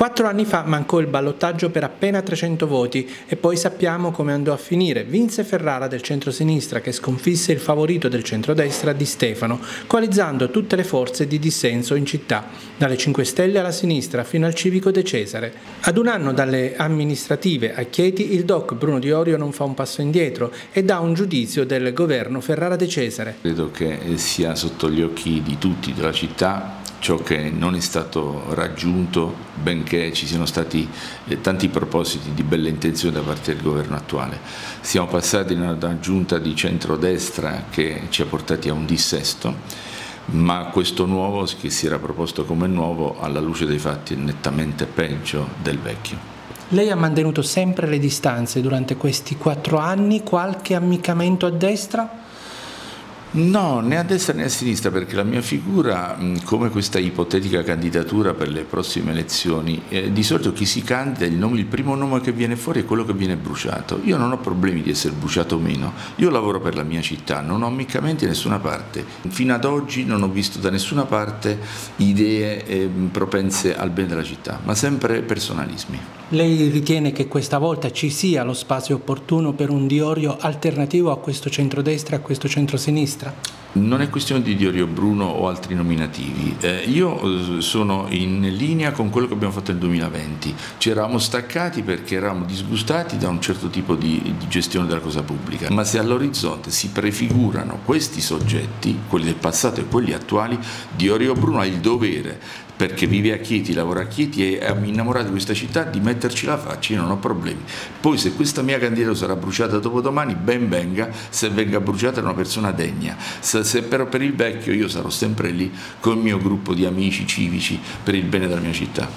Quattro anni fa mancò il ballottaggio per appena 300 voti e poi sappiamo come andò a finire. Vinse Ferrara del centro-sinistra che sconfisse il favorito del centrodestra Di Stefano, coalizzando tutte le forze di dissenso in città, dalle 5 Stelle alla sinistra fino al civico De Cesare. Ad un anno dalle amministrative a Chieti il doc Bruno Diorio non fa un passo indietro e dà un giudizio del governo Ferrara De Cesare. Credo che sia sotto gli occhi di tutti della città ciò che non è stato raggiunto, benché ci siano stati eh, tanti propositi di belle intenzioni da parte del governo attuale. Siamo passati da una giunta di centrodestra che ci ha portati a un dissesto, ma questo nuovo che si era proposto come nuovo alla luce dei fatti è nettamente peggio del vecchio. Lei ha mantenuto sempre le distanze durante questi quattro anni, qualche ammiccamento a destra? No, né a destra né a sinistra, perché la mia figura, come questa ipotetica candidatura per le prossime elezioni, eh, di solito chi si candida, il, nome, il, primo nome che viene fuori è quello che viene bruciato. Io non ho problemi di essere bruciato o meno, io lavoro per la mia città, non ho ammiccamenti da nessuna parte. Fino ad oggi non ho visto da nessuna parte idee eh, propense al bene della città, ma sempre personalismi. Lei ritiene che questa volta ci sia lo spazio opportuno per un Diorio alternativo a questo centrodestra e a questo centrosinistra? Sinistra? Non è questione di Diorio Bruno o altri nominativi, eh, io eh, sono in linea con quello che abbiamo fatto nel 2020, ci eravamo staccati perché eravamo disgustati da un certo tipo di, di gestione della cosa pubblica, ma se all'orizzonte si prefigurano questi soggetti, quelli del passato e quelli attuali, Diorio Bruno ha il dovere perché vive a Chieti, lavora a Chieti e è innamorato di questa città, di metterci la faccia, io non ho problemi. Poi se questa mia candidatura sarà bruciata dopodomani, ben venga, se venga bruciata è una persona degna, se, se però per il vecchio io sarò sempre lì con il mio gruppo di amici civici per il bene della mia città.